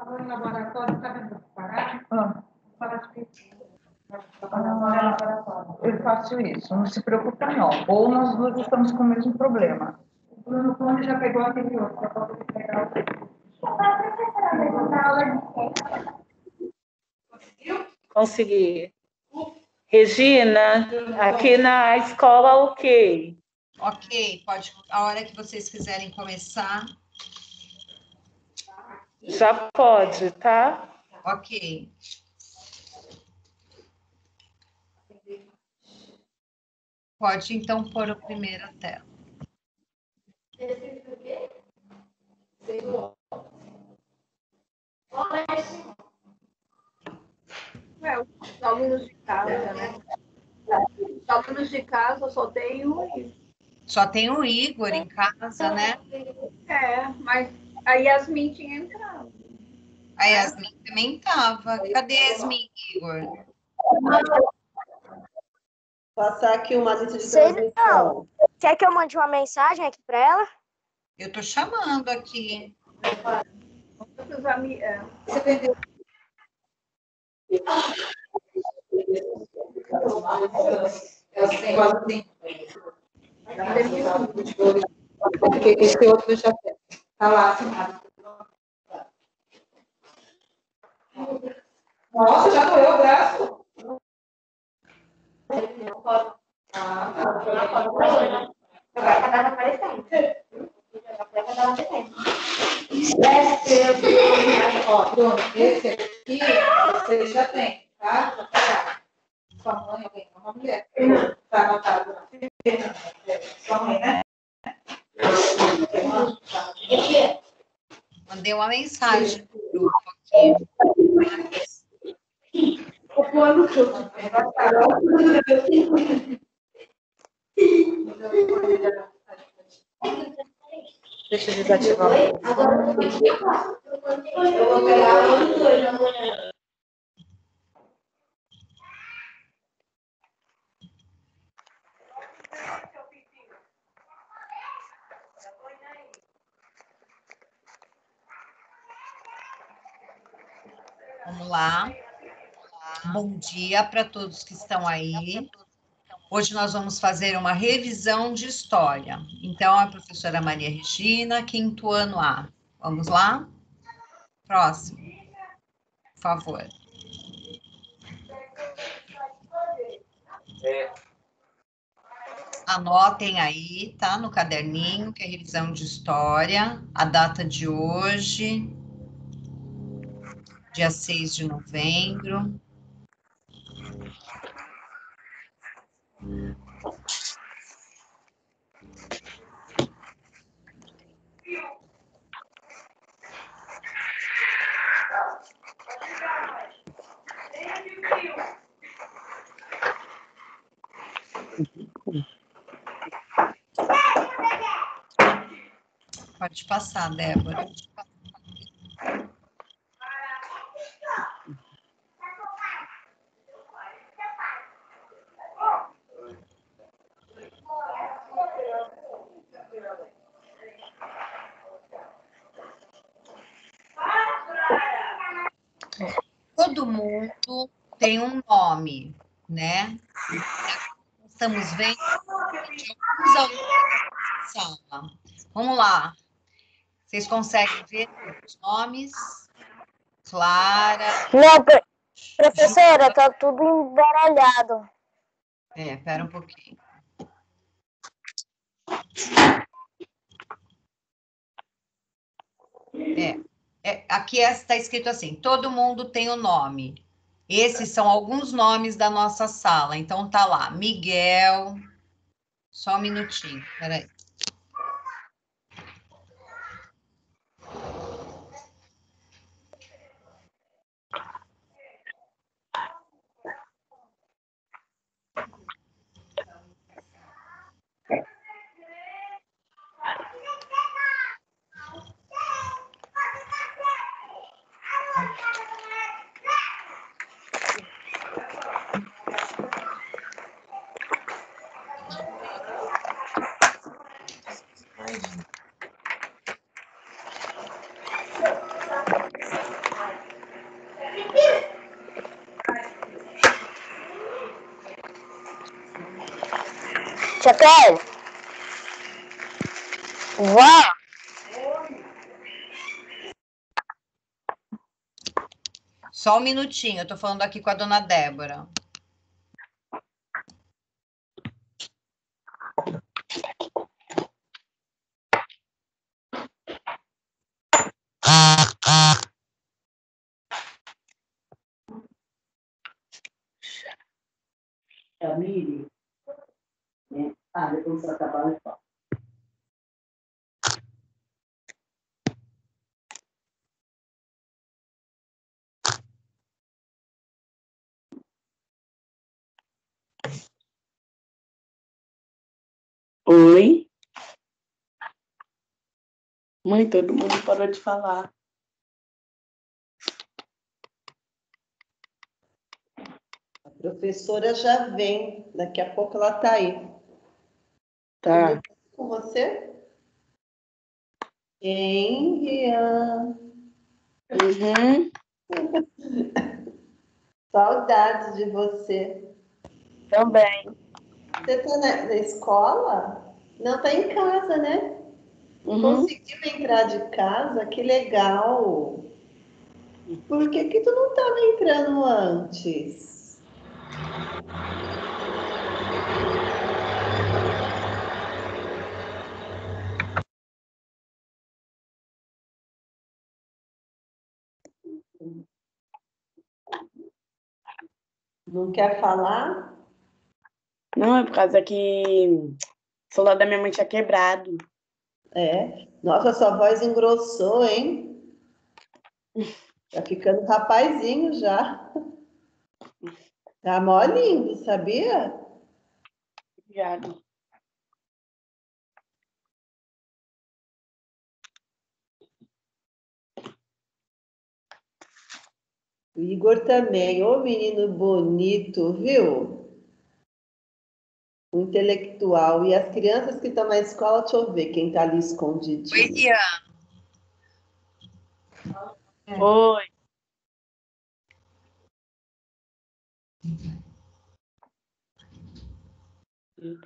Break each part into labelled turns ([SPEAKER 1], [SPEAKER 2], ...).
[SPEAKER 1] Falou em laboratório, está vendo parar?
[SPEAKER 2] Ah,
[SPEAKER 1] de
[SPEAKER 2] ah, eu faço isso, não se preocupa não. Ou nós duas estamos com o mesmo problema.
[SPEAKER 1] O Bruno Conde já pegou aquele outro, só falta ele pegar o
[SPEAKER 3] Consegui. Regina, aqui na escola, ok.
[SPEAKER 4] Ok, pode. A hora que vocês quiserem começar.
[SPEAKER 3] Já pode, tá?
[SPEAKER 4] Ok. Pode então pôr o primeiro tela.
[SPEAKER 5] É, os alunos de casa, né? Os alunos de casa só tem um.
[SPEAKER 4] Só tem o Igor em casa, né?
[SPEAKER 5] É, mas a Yasmin tinha entrado.
[SPEAKER 4] A Yasmin também estava. Cadê a Yasmin, Igor?
[SPEAKER 6] Passar aqui uma lista de
[SPEAKER 7] Sei
[SPEAKER 6] transmissão.
[SPEAKER 7] Quer que eu mande uma mensagem aqui para ela?
[SPEAKER 4] Eu tô chamando aqui.
[SPEAKER 5] Ami- é.
[SPEAKER 1] Porque esse outro já tem. Tá lá, assinado. Nossa, já doeu o braço. Ah, tá.
[SPEAKER 7] Vai acabar aparecendo. Vai acabar aparecendo.
[SPEAKER 1] Ó, Bruno, esse aqui você já tem, tá? Tá. Sua mãe, alguém, uma mulher. Tá anotado Sua mãe, né?
[SPEAKER 4] Mandei uma mensagem no grupo aqui.
[SPEAKER 2] Deixa eu desativar.
[SPEAKER 6] Eu vou pegar um dois amanhã.
[SPEAKER 4] Vamos lá. Bom dia para todos que estão aí. Hoje nós vamos fazer uma revisão de história. Então, a professora Maria Regina, quinto ano A. Vamos lá? Próximo. Por favor. Anotem aí, tá? No caderninho, que é revisão de história. A data de hoje, dia 6 de novembro. Pode passar, Débora. Todo mundo tem um nome, né? Estamos vendo de alguns alunos da sala. Vamos lá. Vocês conseguem ver os nomes? Clara.
[SPEAKER 7] Não, pro- professora, tá tudo embaralhado.
[SPEAKER 4] É, pera um pouquinho. É, é, aqui está escrito assim: todo mundo tem o um nome. Esses são alguns nomes da nossa sala. Então tá lá, Miguel. Só um minutinho, peraí.
[SPEAKER 7] Chapéu. Vá.
[SPEAKER 4] Só um minutinho, eu tô falando aqui com a dona Débora.
[SPEAKER 8] Camille. né? Ah, depois você acabar, eu falo. Oi. Mãe, todo mundo parou de falar.
[SPEAKER 6] A professora já vem, daqui a pouco ela tá aí.
[SPEAKER 8] Tá.
[SPEAKER 6] Com você? Quem, Rian?
[SPEAKER 8] Uhum.
[SPEAKER 6] Saudades de você.
[SPEAKER 7] Também.
[SPEAKER 6] Você tá na, na escola? Não, tá em casa, né?
[SPEAKER 8] Uhum.
[SPEAKER 6] Conseguiu entrar de casa? Que legal! Por que que tu não estava entrando antes? Não quer falar?
[SPEAKER 8] Não, é por causa que o celular da minha mãe tinha quebrado.
[SPEAKER 6] É. Nossa, sua voz engrossou, hein? Tá ficando rapazinho já. Tá mó lindo, sabia?
[SPEAKER 8] Obrigada.
[SPEAKER 6] O Igor também. Ô menino bonito, viu? Intelectual. E as crianças que estão na escola, deixa eu ver quem tá ali
[SPEAKER 4] Oi,
[SPEAKER 6] escondidinho.
[SPEAKER 4] Rian.
[SPEAKER 8] Oi. Meu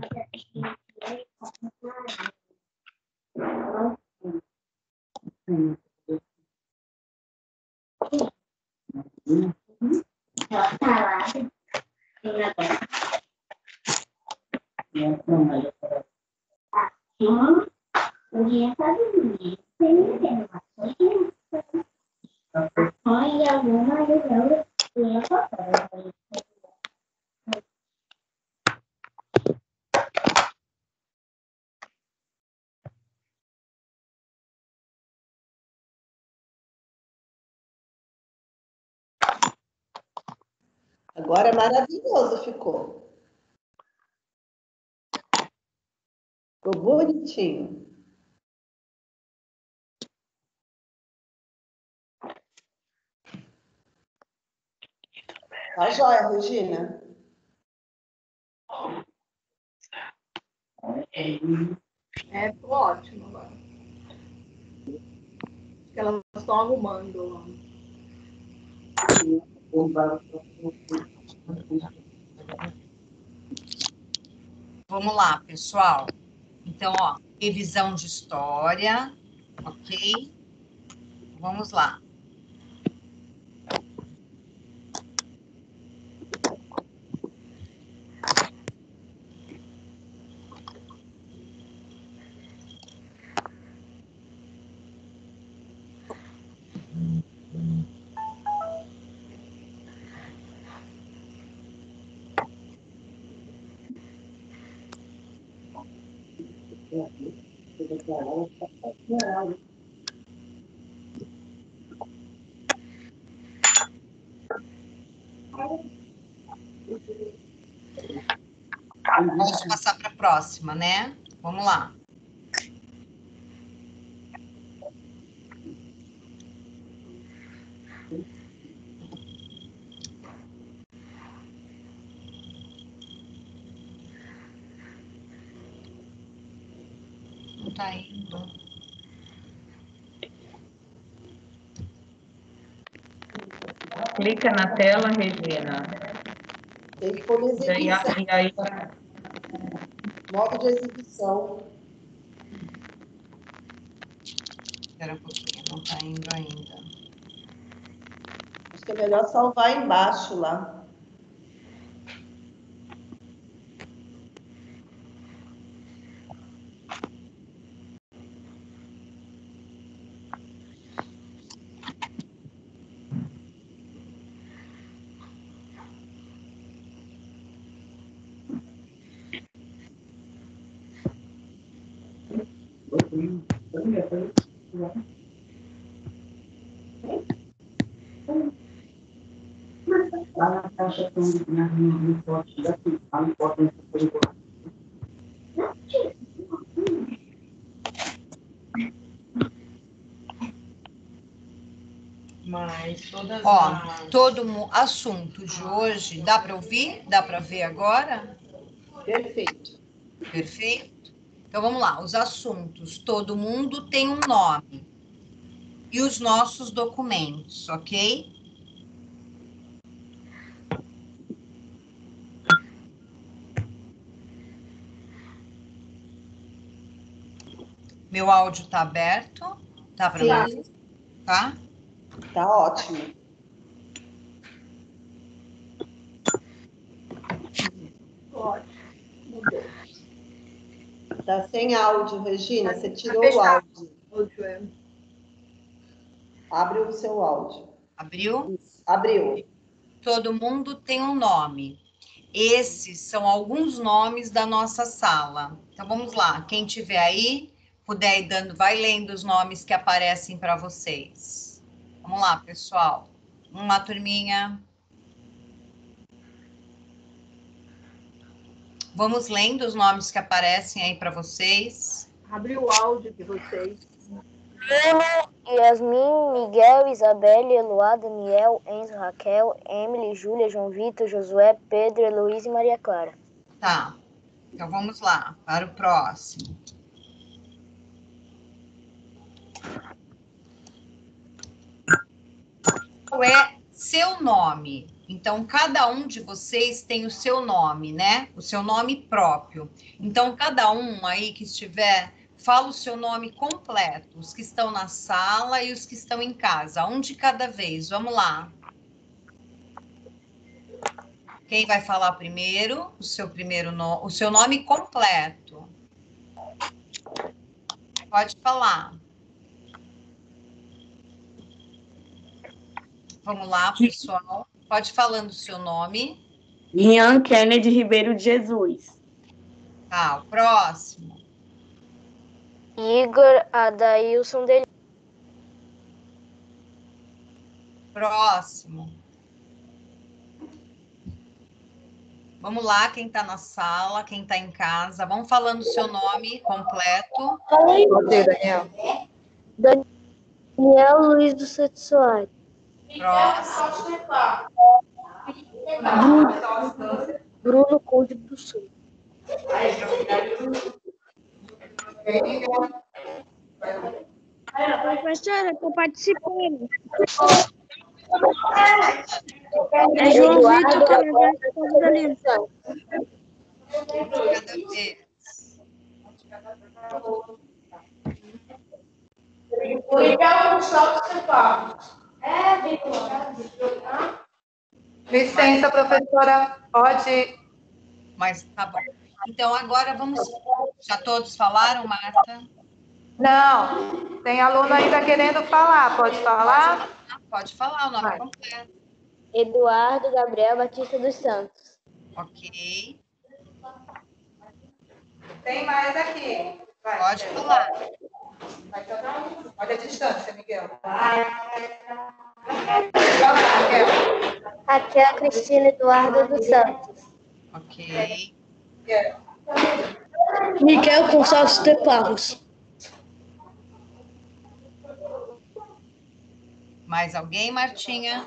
[SPEAKER 8] Deus.
[SPEAKER 6] Agora joia, Regina?
[SPEAKER 5] É, tô ótimo agora. Acho que elas estão arrumando lá.
[SPEAKER 4] Vamos lá, pessoal. Então, ó, revisão de história, ok? Vamos lá. Vamos passar para a próxima, né? Vamos lá. Não tá indo.
[SPEAKER 2] Clica na tela, Regina.
[SPEAKER 6] Tem que pôr
[SPEAKER 2] E aí,
[SPEAKER 6] exibição,
[SPEAKER 2] e aí
[SPEAKER 6] modo de exibição.
[SPEAKER 4] Espera um pouquinho, não tá indo ainda.
[SPEAKER 6] Acho que é melhor salvar embaixo lá.
[SPEAKER 9] No no pote onde você pegou.
[SPEAKER 10] Mas todas
[SPEAKER 4] Ó,
[SPEAKER 10] as...
[SPEAKER 4] todo assunto de hoje, dá para ouvir? Dá para ver agora?
[SPEAKER 6] Perfeito.
[SPEAKER 4] Perfeito? Então vamos lá, os assuntos. Todo mundo tem um nome. E os nossos documentos, ok? Meu áudio tá aberto? Tá para
[SPEAKER 6] Sim,
[SPEAKER 4] tá?
[SPEAKER 6] tá ótimo. Tá sem áudio, Regina. Você tirou o áudio.
[SPEAKER 5] É.
[SPEAKER 6] Abre o seu áudio.
[SPEAKER 4] Abriu?
[SPEAKER 6] Isso, Abriu.
[SPEAKER 4] Todo mundo tem um nome. Esses são alguns nomes da nossa sala. Então vamos lá, quem tiver aí, puder ir dando, vai lendo os nomes que aparecem para vocês. Vamos lá, pessoal. Uma turminha. Vamos lendo os nomes que aparecem aí para vocês.
[SPEAKER 5] Abre o áudio de vocês.
[SPEAKER 7] Bruno, Yasmin, Miguel, Isabelle, Eloá, Daniel, Enzo, Raquel, Emily, Júlia, João Vitor, Josué, Pedro, Heloísa e Maria Clara.
[SPEAKER 4] Tá. Então vamos lá, para o próximo. Qual é seu nome? Então, cada um de vocês tem o seu nome, né? O seu nome próprio. Então, cada um aí que estiver, fala o seu nome completo. Os que estão na sala e os que estão em casa. Um de cada vez. Vamos lá. Quem vai falar primeiro? O seu primeiro nome, o seu nome completo. Pode falar. Vamos lá, pessoal. Pode falando o seu nome.
[SPEAKER 8] Rian Kennedy Ribeiro de Jesus.
[SPEAKER 4] Tá, o próximo.
[SPEAKER 7] Igor Adailson de
[SPEAKER 4] Próximo. Vamos lá, quem está na sala, quem está em casa, vamos falando o seu nome completo.
[SPEAKER 1] Daniel.
[SPEAKER 7] Daniel Luiz do Santos Soares.
[SPEAKER 4] Próximo.
[SPEAKER 7] Bruno Conde do Sul. Professora, estou participando. É João Vitor Caravaggio da
[SPEAKER 4] Vez.
[SPEAKER 1] Licença, professora, pode.
[SPEAKER 4] Mas tá bom. Então, agora vamos. Já todos falaram, Marta?
[SPEAKER 1] Não, tem aluno ainda querendo falar, pode falar?
[SPEAKER 4] Pode falar o nome
[SPEAKER 1] Vai.
[SPEAKER 4] completo.
[SPEAKER 7] Eduardo Gabriel Batista dos Santos.
[SPEAKER 4] Ok.
[SPEAKER 1] Tem mais aqui. Vai,
[SPEAKER 4] Pode falar.
[SPEAKER 1] Vai. Olha a distância, Miguel. Vai.
[SPEAKER 7] Raquel Cristina Eduardo dos Santos.
[SPEAKER 4] Ok.
[SPEAKER 1] Miguel.
[SPEAKER 7] Miguel Gonçalves de Barros.
[SPEAKER 4] Mais alguém, Martinha?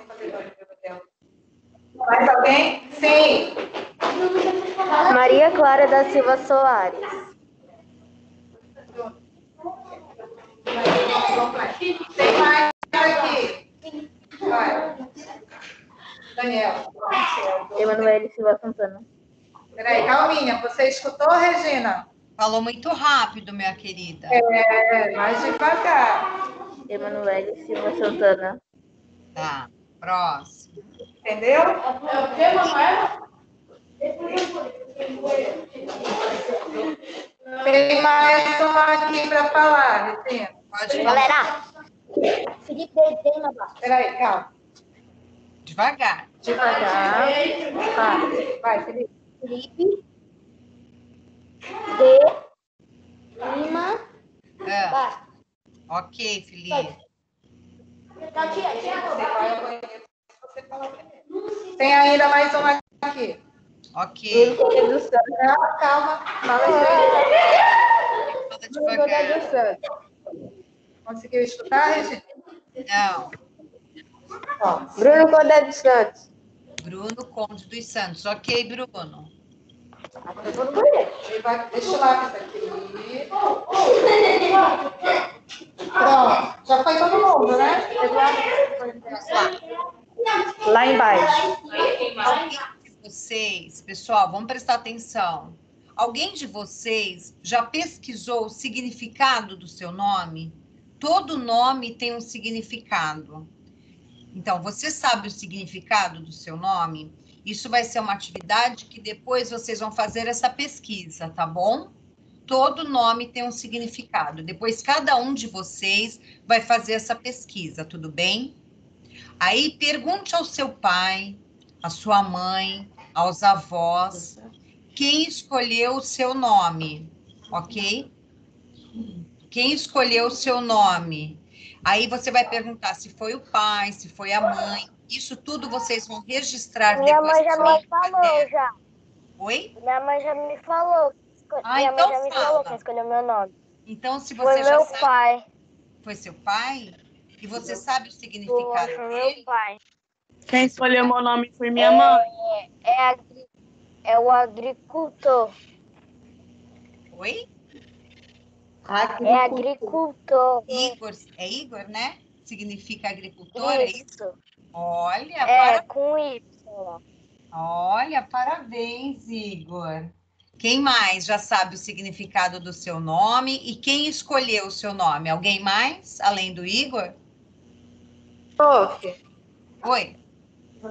[SPEAKER 1] Mais alguém? Sim.
[SPEAKER 7] Maria Clara da Silva Soares.
[SPEAKER 1] Tem mais aqui. Vai. Daniel.
[SPEAKER 7] Emanuele Silva Santana.
[SPEAKER 1] Peraí, calminha. Você escutou, Regina?
[SPEAKER 4] Falou muito rápido, minha querida.
[SPEAKER 1] É, mais devagar.
[SPEAKER 7] Emanuele Silva Santana.
[SPEAKER 4] Tá. Próximo.
[SPEAKER 1] Entendeu? Tem mais uma aqui para falar, Regina.
[SPEAKER 4] Pode falar
[SPEAKER 7] Galera, Felipe Deidema Barros.
[SPEAKER 1] Peraí, calma.
[SPEAKER 4] devagar.
[SPEAKER 7] Devagar. Tá.
[SPEAKER 1] Vai, Felipe.
[SPEAKER 7] Felipe de Lima
[SPEAKER 4] Ah,
[SPEAKER 7] Barros.
[SPEAKER 4] ok, Felipe.
[SPEAKER 1] Você vai ao banheiro se você falar primeiro. Tem ainda mais uma aqui.
[SPEAKER 4] Ok.
[SPEAKER 1] Não, calma. Fala isso aí.
[SPEAKER 4] Fala devagar.
[SPEAKER 1] Conseguiu escutar, Regina?
[SPEAKER 4] Não.
[SPEAKER 1] Ó,
[SPEAKER 7] Bruno Condé dos Santos.
[SPEAKER 4] Bruno Conde dos Santos. Ok, Bruno.
[SPEAKER 1] deixa o lápis aqui. Pronto. Já foi todo mundo, né?
[SPEAKER 3] Lá embaixo.
[SPEAKER 4] Alguém de vocês, pessoal, vamos prestar atenção. Alguém de vocês já pesquisou o significado do seu nome? Todo nome tem um significado. Então, você sabe o significado do seu nome? Isso vai ser uma atividade que depois vocês vão fazer essa pesquisa, tá bom? Todo nome tem um significado. Depois, cada um de vocês vai fazer essa pesquisa, tudo bem? Aí, pergunte ao seu pai, à sua mãe, aos avós, quem escolheu o seu nome, ok? Quem escolheu o seu nome? Aí você vai perguntar se foi o pai, se foi a mãe. Isso tudo vocês vão registrar
[SPEAKER 7] Minha
[SPEAKER 4] depois.
[SPEAKER 7] mãe já me falou
[SPEAKER 4] caderno.
[SPEAKER 7] já.
[SPEAKER 4] Oi?
[SPEAKER 7] Minha mãe já me falou.
[SPEAKER 4] Ah,
[SPEAKER 7] Minha
[SPEAKER 4] então
[SPEAKER 7] mãe já me
[SPEAKER 4] fala.
[SPEAKER 7] falou quem escolheu meu nome.
[SPEAKER 4] Então, se
[SPEAKER 7] Foi
[SPEAKER 4] você já
[SPEAKER 7] meu
[SPEAKER 4] sabe,
[SPEAKER 7] pai.
[SPEAKER 4] foi seu pai? E você sabe o
[SPEAKER 7] Foi
[SPEAKER 4] significado
[SPEAKER 7] foi
[SPEAKER 4] dele?
[SPEAKER 7] meu pai.
[SPEAKER 8] Quem escolheu meu nome foi minha mãe.
[SPEAKER 7] É, agri- é o agricultor.
[SPEAKER 4] Oi?
[SPEAKER 7] É agricultor.
[SPEAKER 4] Igor, é Igor, né? Significa agricultor, é isso?
[SPEAKER 7] Isso.
[SPEAKER 4] Olha,
[SPEAKER 7] É,
[SPEAKER 4] para-
[SPEAKER 7] com Y.
[SPEAKER 4] olha, parabéns, Igor. Quem mais já sabe o significado do seu nome e quem escolheu o seu nome? Alguém mais, além do Igor?
[SPEAKER 1] Prof,
[SPEAKER 4] Oi,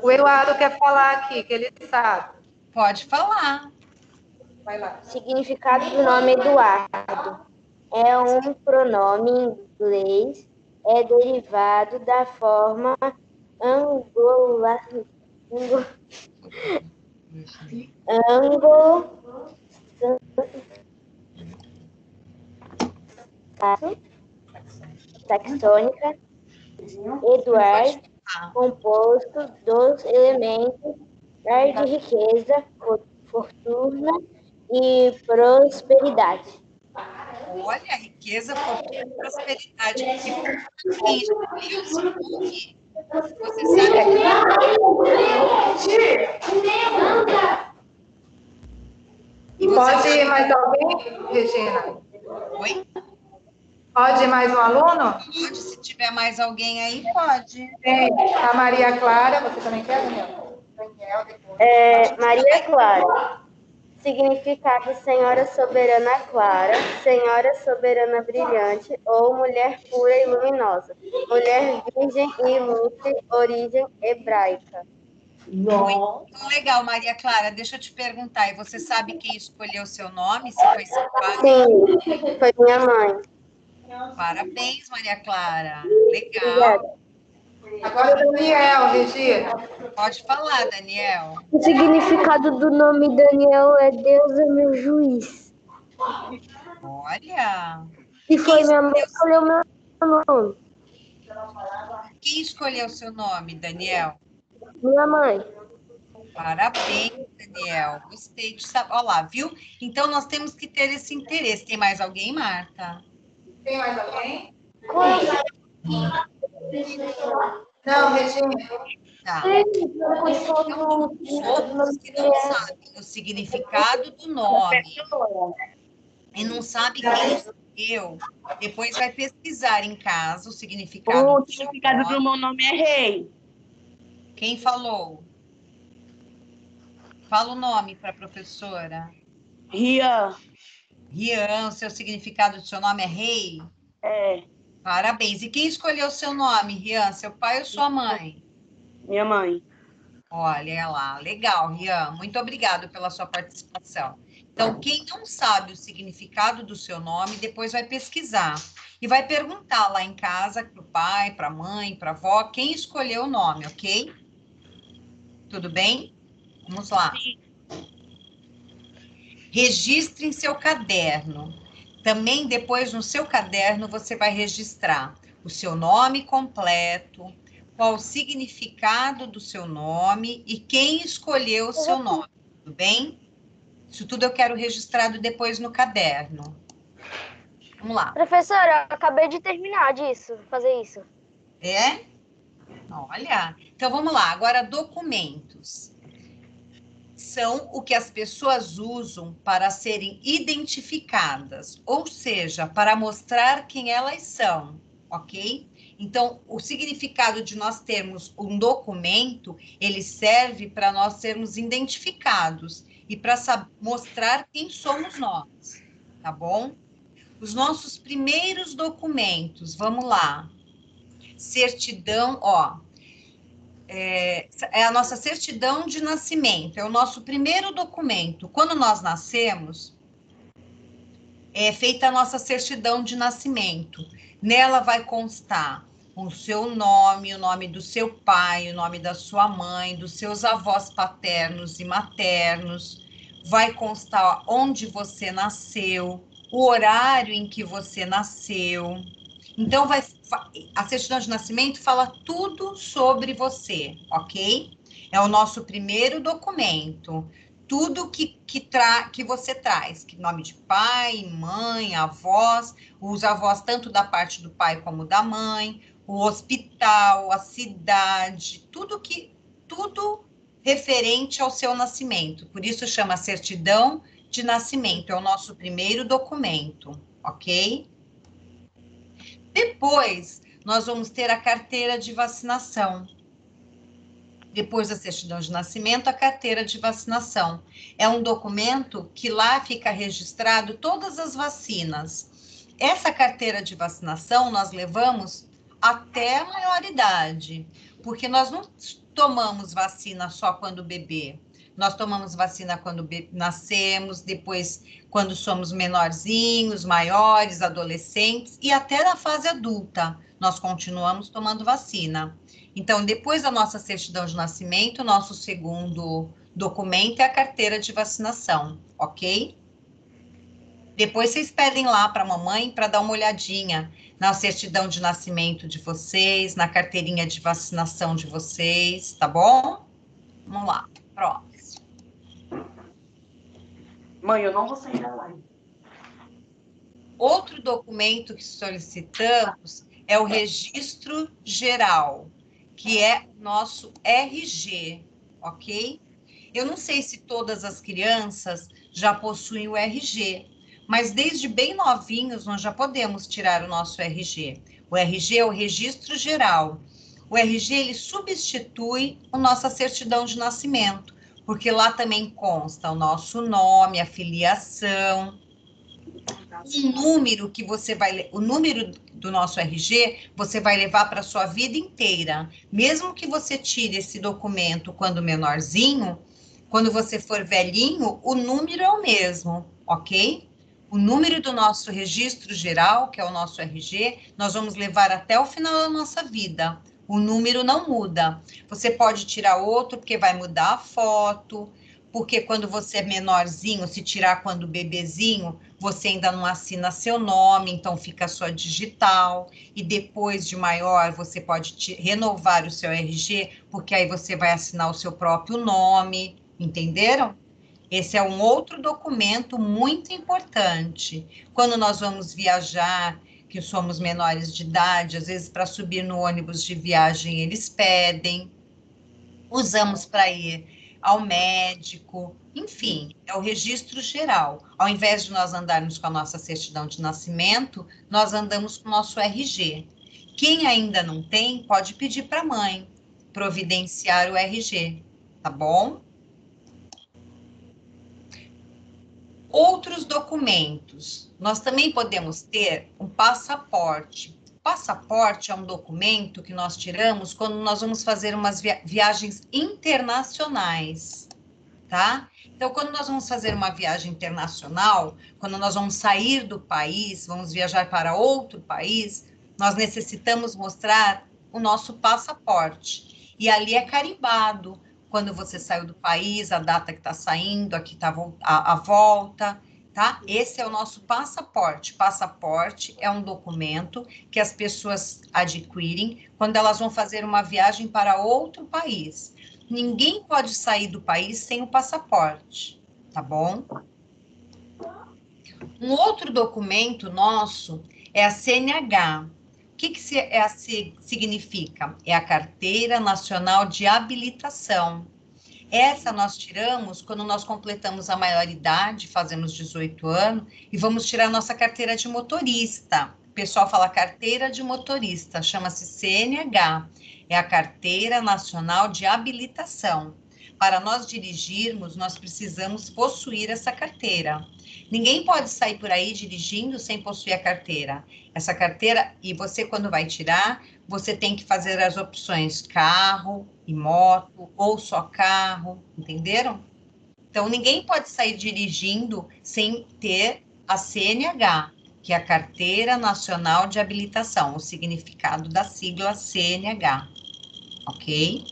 [SPEAKER 1] o Eduardo quer falar aqui, que ele sabe.
[SPEAKER 4] pode falar.
[SPEAKER 1] Vai lá.
[SPEAKER 7] Significado do nome Eduardo. É um pronome inglês. É derivado da forma angola, ango, ango, taxônica, Eduardo, composto dos elementos de riqueza, fo- fortuna e prosperidade.
[SPEAKER 4] Olha, riqueza, fortuna e prosperidade. Que quem escolheu o seu nome? Você sabe E você
[SPEAKER 1] Pode ir mais alguém, Regina?
[SPEAKER 4] Oi?
[SPEAKER 1] Pode ir mais um aluno?
[SPEAKER 4] Pode, se tiver mais alguém aí, pode.
[SPEAKER 1] Tem a Maria Clara. Você também quer, Daniel? Daniel, depois.
[SPEAKER 7] É, Maria Clara. Significado Senhora Soberana Clara, Senhora Soberana Brilhante ou Mulher Pura e Luminosa. Mulher Virgem e Ilustre, origem hebraica.
[SPEAKER 6] Nossa.
[SPEAKER 4] Então, legal, Maria Clara. Deixa eu te perguntar. E você sabe quem escolheu o seu nome? Se foi seu pai?
[SPEAKER 7] Sim, foi minha mãe.
[SPEAKER 4] Parabéns, Maria Clara. Legal.
[SPEAKER 7] Obrigada.
[SPEAKER 1] Agora o Daniel, Regina.
[SPEAKER 4] Pode falar, Daniel.
[SPEAKER 7] O significado do nome Daniel é Deus é meu juiz.
[SPEAKER 4] Olha,
[SPEAKER 7] E foi minha mãe que escolheu meu nome.
[SPEAKER 4] quem escolheu seu nome, Daniel?
[SPEAKER 7] Minha mãe.
[SPEAKER 4] Parabéns, Daniel. Gostei de saber. Olha lá, viu? Então nós temos que ter esse interesse. Tem mais alguém, Marta?
[SPEAKER 1] Tem mais alguém?
[SPEAKER 7] Quando
[SPEAKER 1] Não, Regina.
[SPEAKER 4] Tá. Outros que não sabem o significado do nome e não sabem quem escolheu, depois vai pesquisar em casa o significado
[SPEAKER 8] O
[SPEAKER 4] do
[SPEAKER 8] significado
[SPEAKER 4] nome.
[SPEAKER 8] do meu nome é rei.
[SPEAKER 4] Quem falou? Fala o nome para a professora.
[SPEAKER 8] Rian.
[SPEAKER 4] Rian, o seu significado do seu nome é rei?
[SPEAKER 8] É,
[SPEAKER 4] Parabéns. E quem escolheu o seu nome, Rian? Seu pai ou sua mãe?
[SPEAKER 8] minha mãe.
[SPEAKER 4] Olha lá, legal, Rian. Muito obrigado pela sua participação. Então, quem não sabe o significado do seu nome, depois vai pesquisar e vai perguntar lá em casa para o pai, para a mãe, para a avó, quem escolheu o nome, ok? Tudo bem? Vamos lá. Registre em seu caderno. Também depois no seu caderno você vai registrar o seu nome completo, qual o significado do seu nome e quem escolheu o seu nome, tudo bem? Isso tudo eu quero registrado depois no caderno. Vamos lá.
[SPEAKER 7] Professora, eu acabei de terminar disso, fazer isso.
[SPEAKER 4] É? Olha. Então vamos lá. Agora, documentos. São o que as pessoas usam para serem identificadas, ou seja, para mostrar quem elas são, ok? Então, o significado de nós termos um documento, ele serve para nós sermos identificados e para mostrar quem somos nós, tá bom? Os nossos primeiros documentos, vamos lá. Certidão, ó. É, é a nossa certidão de nascimento, é o nosso primeiro documento. Quando nós nascemos, é feita a nossa certidão de nascimento. Nela vai constar o seu nome, o nome do seu pai, o nome da sua mãe, dos seus avós paternos e maternos. Vai constar onde você nasceu, o horário em que você nasceu. Então, vai, a certidão de nascimento fala tudo sobre você, ok? É o nosso primeiro documento. Tudo que, que, tra, que você traz, que nome de pai, mãe, avós, os avós tanto da parte do pai como da mãe, o hospital, a cidade, tudo que tudo referente ao seu nascimento. Por isso chama certidão de nascimento, é o nosso primeiro documento, ok? Depois, nós vamos ter a carteira de vacinação. Depois da certidão de nascimento, a carteira de vacinação. É um documento que lá fica registrado todas as vacinas. Essa carteira de vacinação nós levamos até a maioridade, porque nós não tomamos vacina só quando bebê. Nós tomamos vacina quando nascemos, depois quando somos menorzinhos, maiores, adolescentes e até na fase adulta nós continuamos tomando vacina. Então, depois da nossa certidão de nascimento, nosso segundo documento é a carteira de vacinação, ok? Depois vocês pedem lá para a mamãe para dar uma olhadinha na certidão de nascimento de vocês, na carteirinha de vacinação de vocês, tá bom? Vamos lá, próximo.
[SPEAKER 8] Mãe, eu não vou sair da live.
[SPEAKER 4] Outro documento que solicitamos é o registro geral, que é nosso RG, ok? Eu não sei se todas as crianças já possuem o RG, mas desde bem novinhos nós já podemos tirar o nosso RG. O RG é o registro geral. O RG ele substitui a nossa certidão de nascimento, porque lá também consta o nosso nome, a filiação, o número que você vai, o número do nosso RG, você vai levar para sua vida inteira. Mesmo que você tire esse documento quando menorzinho, quando você for velhinho, o número é o mesmo, ok? O número do nosso registro geral, que é o nosso RG, nós vamos levar até o final da nossa vida. O número não muda. Você pode tirar outro porque vai mudar a foto, porque quando você é menorzinho, se tirar quando bebezinho, você ainda não assina seu nome, então fica só digital, e depois de maior você pode renovar o seu RG, porque aí você vai assinar o seu próprio nome, entenderam? Esse é um outro documento muito importante. Quando nós vamos viajar, que somos menores de idade, às vezes para subir no ônibus de viagem eles pedem. Usamos para ir ao médico, enfim, é o registro geral. Ao invés de nós andarmos com a nossa certidão de nascimento, nós andamos com o nosso RG. Quem ainda não tem, pode pedir para a mãe providenciar o RG, tá bom? Outros documentos. Nós também podemos ter um passaporte. Passaporte é um documento que nós tiramos quando nós vamos fazer umas via viagens internacionais, tá? Então, quando nós vamos fazer uma viagem internacional, quando nós vamos sair do país, vamos viajar para outro país, nós necessitamos mostrar o nosso passaporte. E ali é carimbado quando você saiu do país, a data que está saindo, aqui está a, a volta, tá? Esse é o nosso passaporte. Passaporte é um documento que as pessoas adquirem quando elas vão fazer uma viagem para outro país. Ninguém pode sair do país sem o passaporte, tá bom? Um outro documento nosso é a CNH. O que, que é a, significa? É a Carteira Nacional de Habilitação. Essa nós tiramos quando nós completamos a maioridade, fazemos 18 anos, e vamos tirar nossa carteira de motorista. O pessoal fala carteira de motorista, chama-se CNH, é a Carteira Nacional de Habilitação. Para nós dirigirmos, nós precisamos possuir essa carteira. Ninguém pode sair por aí dirigindo sem possuir a carteira. Essa carteira, e você, quando vai tirar, você tem que fazer as opções carro e moto, ou só carro, entenderam? Então, ninguém pode sair dirigindo sem ter a CNH, que é a Carteira Nacional de Habilitação, o significado da sigla CNH, ok?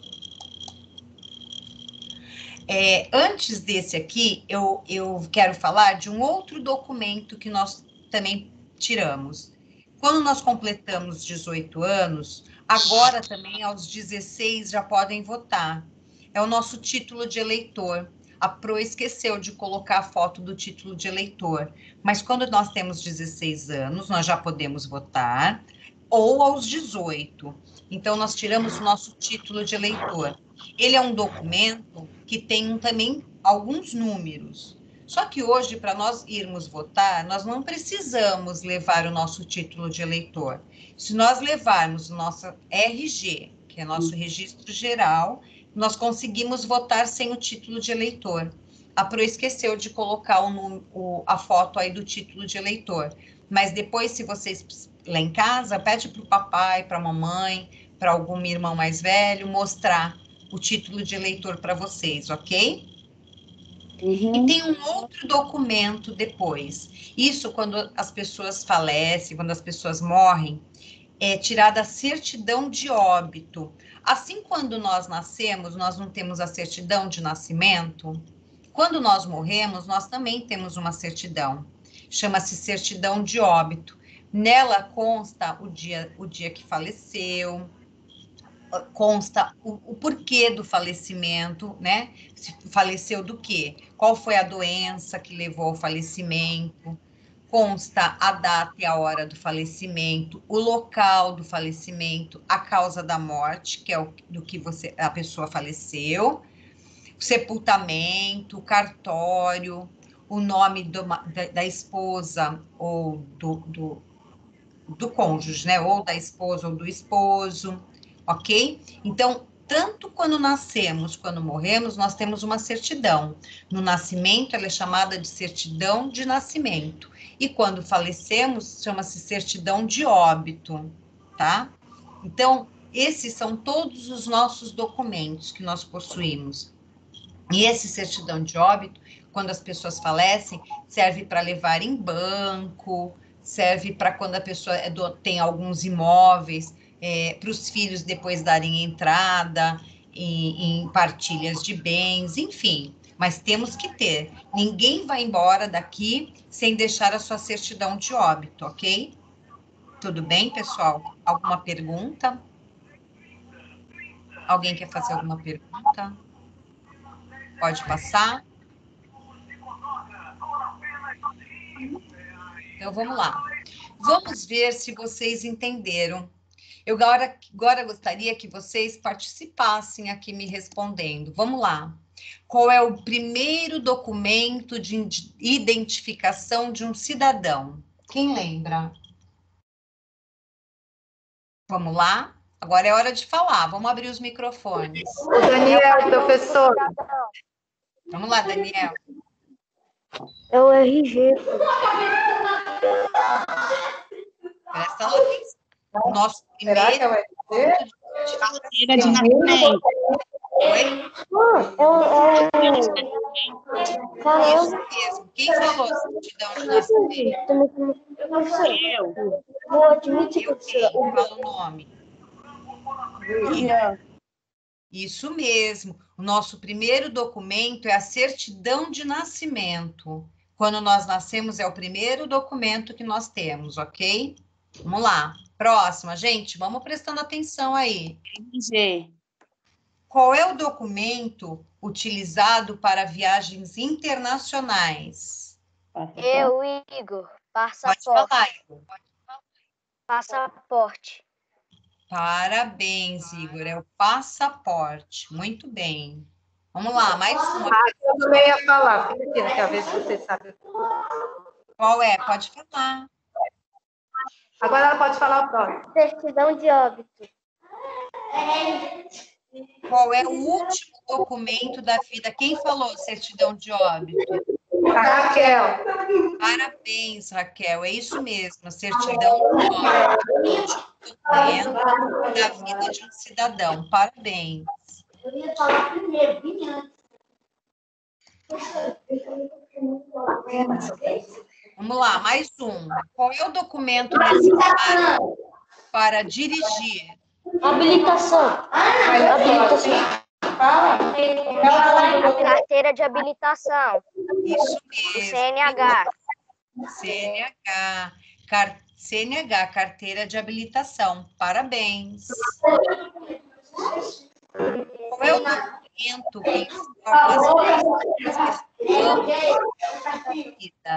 [SPEAKER 4] É, antes desse aqui, eu, eu quero falar de um outro documento que nós também tiramos. Quando nós completamos 18 anos, agora também aos 16 já podem votar. É o nosso título de eleitor. A Pro esqueceu de colocar a foto do título de eleitor, mas quando nós temos 16 anos, nós já podemos votar, ou aos 18. Então, nós tiramos o nosso título de eleitor. Ele é um documento que tem também alguns números. Só que hoje, para nós irmos votar, nós não precisamos levar o nosso título de eleitor. Se nós levarmos o nosso RG, que é nosso registro geral, nós conseguimos votar sem o título de eleitor. A Pro esqueceu de colocar o, o, a foto aí do título de eleitor. Mas depois, se vocês lá em casa, pede para o papai, para a mamãe, para algum irmão mais velho, mostrar o título de eleitor para vocês, ok? Uhum. E tem um outro documento depois. Isso quando as pessoas falecem, quando as pessoas morrem, é tirada a certidão de óbito. Assim, quando nós nascemos, nós não temos a certidão de nascimento. Quando nós morremos, nós também temos uma certidão. Chama-se certidão de óbito. Nela consta o dia, o dia que faleceu, consta o, o, porquê do falecimento, né? Se faleceu do quê? Qual foi a doença que levou ao falecimento? Consta a data e a hora do falecimento, o local do falecimento, a causa da morte, que é o do que você a pessoa faleceu, o sepultamento, o cartório, o nome do, da, da, esposa ou do, do, do cônjuge, né? Ou da esposa ou do esposo ok? Então, tanto quando nascemos, quando morremos, nós temos uma certidão. No nascimento, ela é chamada de certidão de nascimento. E quando falecemos, chama-se certidão de óbito, tá? Então, esses são todos os nossos documentos que nós possuímos. E esse certidão de óbito, quando as pessoas falecem, serve para levar em banco, serve para quando a pessoa é do, tem alguns imóveis, é, para os filhos depois darem entrada em, em partilhas de bens, enfim. mas temos que ter. Ninguém vai embora daqui sem deixar a sua certidão de óbito, ok? Tudo bem, pessoal? Alguma pergunta? Alguém quer fazer alguma pergunta? Pode passar. Então, vamos lá. Vamos ver se vocês entenderam. Eu agora, agora gostaria que vocês participassem aqui me respondendo. Vamos lá. Qual é o primeiro documento de identificação de um cidadão? Quem lembra? Vamos lá? Agora é hora de falar. Vamos abrir os microfones.
[SPEAKER 3] Daniel, professor.
[SPEAKER 4] Vamos lá, Daniel.
[SPEAKER 7] É o RG.
[SPEAKER 4] Presta atenção. O nosso
[SPEAKER 1] Será que
[SPEAKER 4] primeiro.
[SPEAKER 1] é o ET?
[SPEAKER 8] Carteira de nascimento.
[SPEAKER 4] Oi?
[SPEAKER 7] É o. É
[SPEAKER 4] Isso mesmo. Quem falou certidão de nascimento?
[SPEAKER 8] Eu.
[SPEAKER 7] Vou admitir
[SPEAKER 4] Eu quem? Fala o nome. Isso mesmo. O nosso primeiro documento é a certidão de nascimento. Quando nós nascemos, é o primeiro documento que nós temos, ok? Vamos lá. Próxima, gente, vamos prestando atenção aí.
[SPEAKER 8] RG.
[SPEAKER 4] Qual é o documento utilizado para viagens internacionais?
[SPEAKER 7] Eu, Igor.
[SPEAKER 4] Pode
[SPEAKER 7] Passaporte.
[SPEAKER 4] falar, Igor.
[SPEAKER 7] Passaporte.
[SPEAKER 4] Parabéns, Igor. É o passaporte. Muito bem. Vamos lá, mais uma.
[SPEAKER 3] Eu também ia falar. Fica aqui, que às vezes você sabe.
[SPEAKER 4] Qual é? Pode falar.
[SPEAKER 3] Agora ela pode falar o próximo.
[SPEAKER 7] Certidão de óbito.
[SPEAKER 4] Qual é o último documento da vida? Quem falou certidão de óbito?
[SPEAKER 3] A Raquel.
[SPEAKER 4] Parabéns, Raquel. É isso mesmo, a certidão de óbito. O último documento da vida de um cidadão. Parabéns.
[SPEAKER 10] Eu ia falar primeiro, bem antes.
[SPEAKER 4] Vamos lá, mais um. Qual é o documento necessário para dirigir?
[SPEAKER 7] Habilitação. Habilitação. A carteira de habilitação.
[SPEAKER 4] Isso mesmo.
[SPEAKER 7] CNH.
[SPEAKER 4] CNH. Car... CNH, carteira de habilitação. Parabéns. Qual é o documento que informa as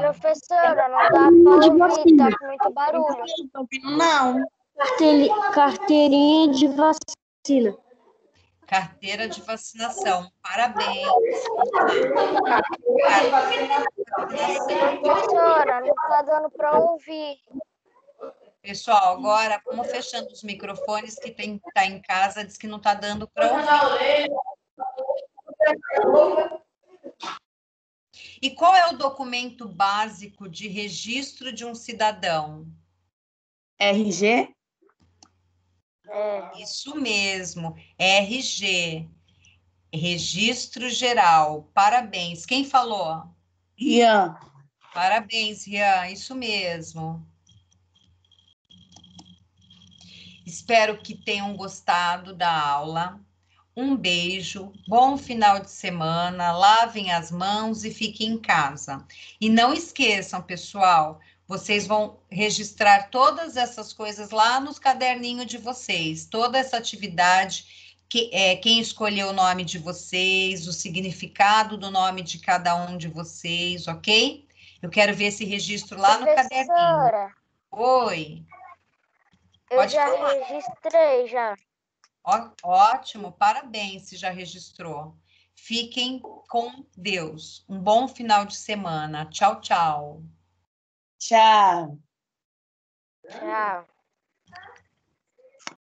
[SPEAKER 7] Professora, não dá para ouvir, tá com muito barulho.
[SPEAKER 8] Não tô ouvindo, não.
[SPEAKER 7] Carteirinha de vacina.
[SPEAKER 4] Carteira de vacinação. Parabéns.
[SPEAKER 7] Professora, não tá dando para ouvir.
[SPEAKER 4] Pessoal, agora vamos fechando os microfones que tem tá em casa diz que não está dando para ouvir. E qual é o documento básico de registro de um cidadão?
[SPEAKER 8] RG.
[SPEAKER 7] É,
[SPEAKER 4] Isso mesmo, RG. Registro Geral. Parabéns. Quem falou?
[SPEAKER 8] Ian.
[SPEAKER 4] Parabéns, Rian. Isso mesmo. Espero que tenham gostado da aula. Um beijo, bom final de semana, lavem as mãos e fiquem em casa. E não esqueçam, pessoal, vocês vão registrar todas essas coisas lá nos caderninhos de vocês, toda essa atividade, que, é, quem escolheu o nome de vocês, o significado do nome de cada um de vocês, ok? Eu quero ver esse registro lá no caderninho. Oi,
[SPEAKER 7] eu
[SPEAKER 4] Pode
[SPEAKER 7] já
[SPEAKER 4] falar.
[SPEAKER 7] registrei já.
[SPEAKER 4] Ó- ótimo, parabéns se já registrou. Fiquem com Deus. Um bom final de semana. Tchau, tchau.
[SPEAKER 8] Tchau.
[SPEAKER 7] Tchau.